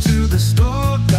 to the store.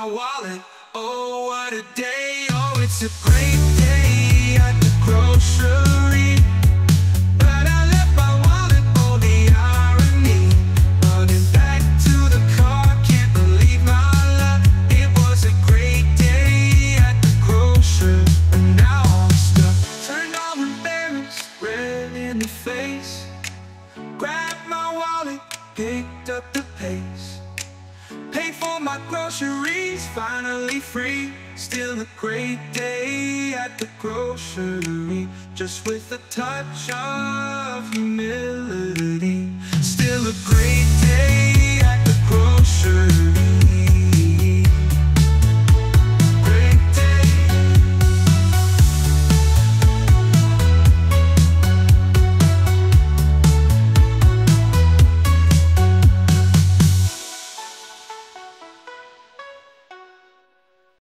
my wallet. Oh, what a day. Oh, it's a great day at the grocery. But I left my wallet, for the irony. Running back to the car, can't believe my luck. It was a great day at the grocery. and now I'm stuck. Turned all embarrassed, red in the face. Grabbed my wallet, picked up the pace all my groceries finally free. Still a great day at the grocery Just with a touch of humility. Still a great